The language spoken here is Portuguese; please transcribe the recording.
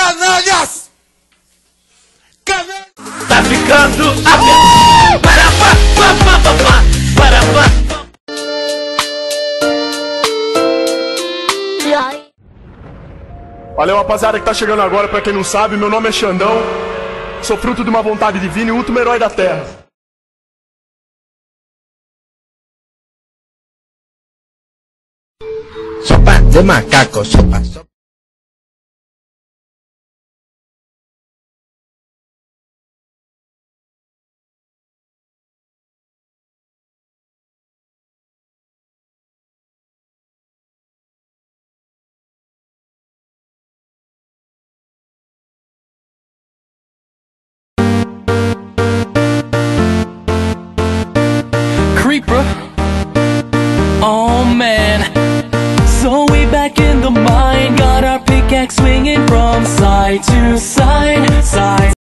Canalhas! Canalhas! Tá ficando aberto. Para, pa, pa, pa, pa, pa. Para, pa. Valeu, rapaziada que tá chegando agora. Pra quem não sabe, meu nome é Xandão. Sou fruto de uma vontade divina e último herói da Terra. Sopa de macaco, sopa, sopa. neck swinging from side to side, side